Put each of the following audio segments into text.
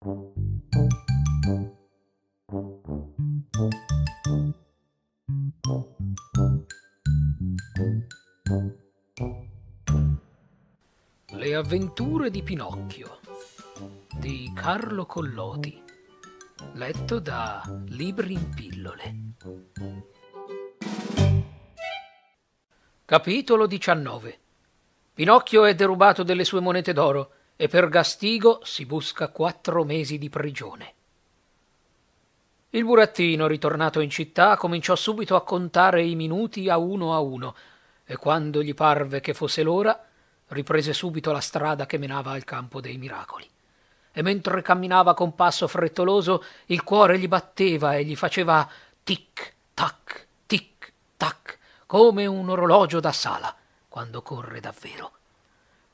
Le avventure di Pinocchio di Carlo Collodi letto da Libri in pillole. Capitolo 19 Pinocchio è derubato delle sue monete d'oro e per gastigo si busca quattro mesi di prigione. Il burattino, ritornato in città, cominciò subito a contare i minuti a uno a uno e quando gli parve che fosse l'ora, riprese subito la strada che menava al campo dei miracoli. E mentre camminava con passo frettoloso, il cuore gli batteva e gli faceva tic tac, tic tac, come un orologio da sala quando corre davvero.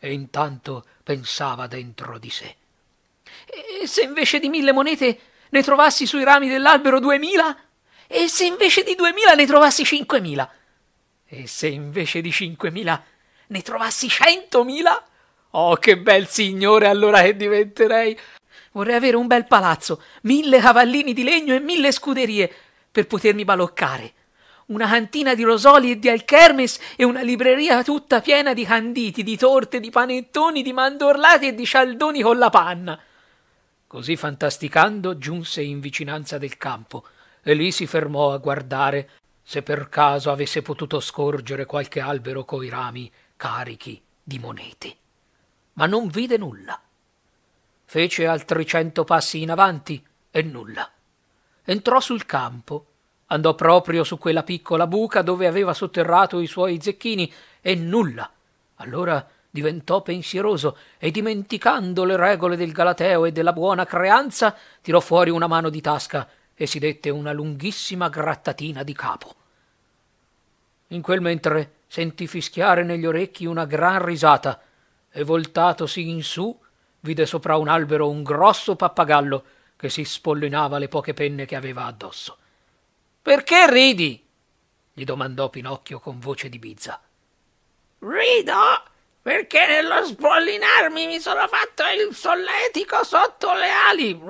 E intanto pensava dentro di sé. E se invece di mille monete ne trovassi sui rami dell'albero duemila? E se invece di duemila ne trovassi cinquemila? E se invece di cinquemila ne trovassi centomila? Oh, che bel signore allora che diventerei! Vorrei avere un bel palazzo, mille cavallini di legno e mille scuderie per potermi baloccare. Una cantina di rosoli e di alchermes e una libreria tutta piena di canditi, di torte, di panettoni, di mandorlati e di cialdoni con la panna. Così fantasticando giunse in vicinanza del campo e lì si fermò a guardare se per caso avesse potuto scorgere qualche albero coi rami carichi di monete. Ma non vide nulla. Fece altri cento passi in avanti e nulla. Entrò sul campo, andò proprio su quella piccola buca dove aveva sotterrato i suoi zecchini e nulla. Allora diventò pensieroso e dimenticando le regole del Galateo e della buona creanza, tirò fuori una mano di tasca e si dette una lunghissima grattatina di capo. In quel mentre sentì fischiare negli orecchi una gran risata e voltatosi in su vide sopra un albero un grosso pappagallo che si spollinava le poche penne che aveva addosso. Perché ridi? gli domandò Pinocchio con voce di bizza. Rido perché nello spollinarmi mi sono fatto il solletico sotto le ali.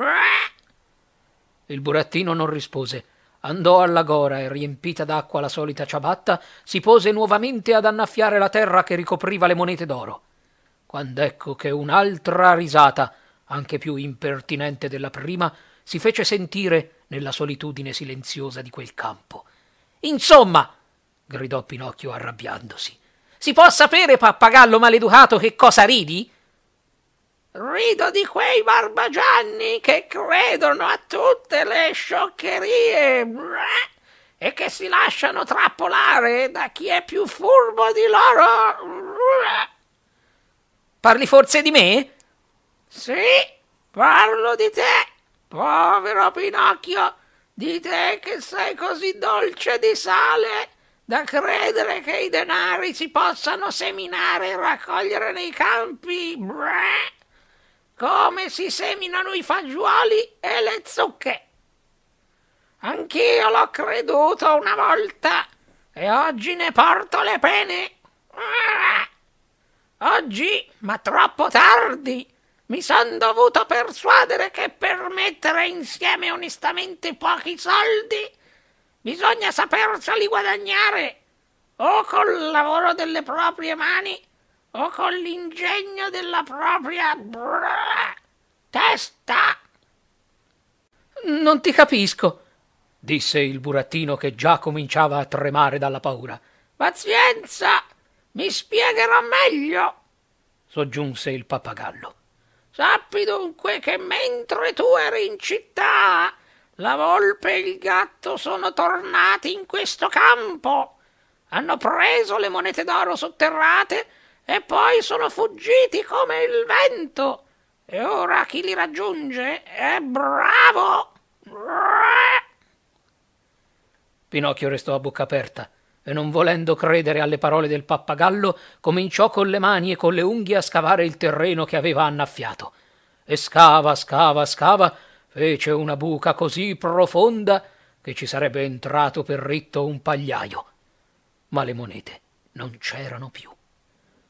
Il burattino non rispose. Andò alla gora e, riempita d'acqua la solita ciabatta, si pose nuovamente ad annaffiare la terra che ricopriva le monete d'oro. Quand'ecco che un'altra risata, anche più impertinente della prima, si fece sentire nella solitudine silenziosa di quel campo. Insomma, gridò Pinocchio arrabbiandosi, si può sapere, pappagallo maleducato, che cosa ridi? Rido di quei barbagianni che credono a tutte le scioccherie e che si lasciano trappolare da chi è più furbo di loro. Parli forse di me? Sì, parlo di te, povero Pinocchio, di te che sei così dolce di sale da credere che i denari si possano seminare e raccogliere nei campi, Beh, come si seminano i fagioli e le zucche. Anch'io l'ho creduto una volta e oggi ne porto le pene. Oggi, ma troppo tardi, mi son dovuto persuadere che per mettere insieme onestamente pochi soldi Bisogna saperseli guadagnare o col lavoro delle proprie mani o con l'ingegno della propria brrr, testa. Non ti capisco, disse il burattino che già cominciava a tremare dalla paura. Pazienza, mi spiegherò meglio, soggiunse il pappagallo. Sappi dunque che mentre tu eri in città la volpe e il gatto sono tornati in questo campo. Hanno preso le monete d'oro sotterrate e poi sono fuggiti come il vento. E ora chi li raggiunge è bravo. Pinocchio restò a bocca aperta e non volendo credere alle parole del pappagallo, cominciò con le mani e con le unghie a scavare il terreno che aveva annaffiato. E scava, scava, scava, fece una buca così profonda che ci sarebbe entrato per ritto un pagliaio. Ma le monete non c'erano più.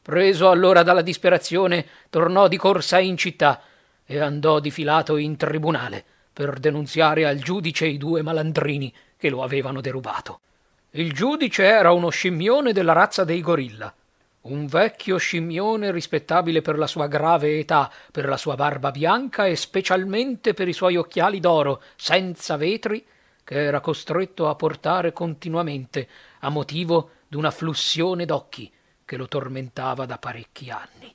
Preso allora dalla disperazione, tornò di corsa in città e andò difilato in tribunale per denunziare al giudice i due malandrini che lo avevano derubato. Il giudice era uno scimmione della razza dei gorilla, un vecchio scimmione rispettabile per la sua grave età, per la sua barba bianca e specialmente per i suoi occhiali d'oro, senza vetri, che era costretto a portare continuamente a motivo d'una flussione d'occhi che lo tormentava da parecchi anni.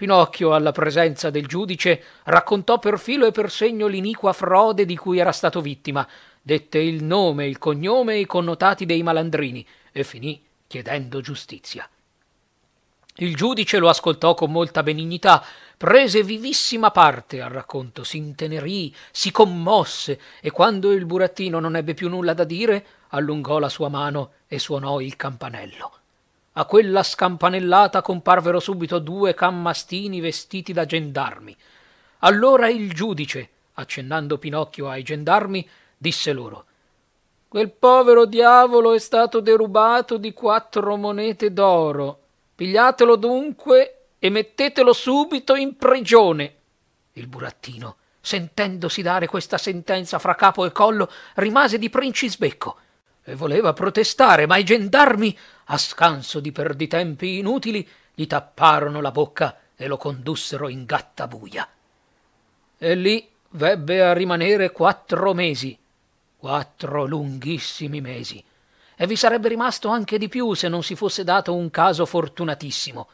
Pinocchio, alla presenza del giudice, raccontò per filo e per segno l'iniqua frode di cui era stato vittima, dette il nome, il cognome e i connotati dei malandrini e finì chiedendo giustizia. Il giudice lo ascoltò con molta benignità, prese vivissima parte al racconto, si intenerì, si commosse e quando il burattino non ebbe più nulla da dire, allungò la sua mano e suonò il campanello. A quella scampanellata comparvero subito due cammastini vestiti da gendarmi. Allora il giudice, accennando Pinocchio ai gendarmi, disse loro Quel povero diavolo è stato derubato di quattro monete d'oro Pigliatelo dunque e mettetelo subito in prigione. Il burattino, sentendosi dare questa sentenza fra capo e collo, rimase di princisbecco e voleva protestare, ma i gendarmi, a scanso di perditempi inutili, gli tapparono la bocca e lo condussero in gattabuia. E lì vebbe a rimanere quattro mesi, quattro lunghissimi mesi, e vi sarebbe rimasto anche di più se non si fosse dato un caso fortunatissimo,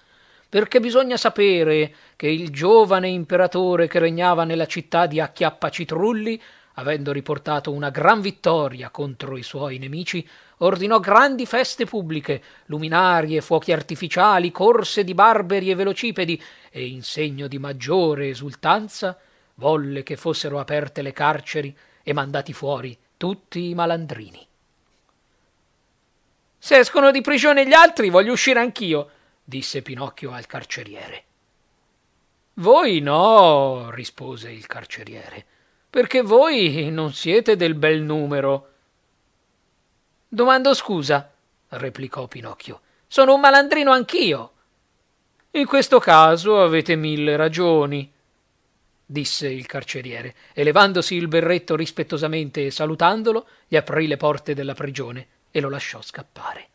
perché bisogna sapere che il giovane imperatore che regnava nella città di Acchiappacitrulli, avendo riportato una gran vittoria contro i suoi nemici, ordinò grandi feste pubbliche, luminarie, fuochi artificiali, corse di barberi e velocipedi, e in segno di maggiore esultanza volle che fossero aperte le carceri e mandati fuori tutti i malandrini. Se escono di prigione gli altri, voglio uscire anch'io, disse Pinocchio al carceriere. Voi no, rispose il carceriere, perché voi non siete del bel numero. Domando scusa, replicò Pinocchio. Sono un malandrino anch'io. In questo caso avete mille ragioni, disse il carceriere, e levandosi il berretto rispettosamente e salutandolo, gli aprì le porte della prigione e lo lasciò scappare.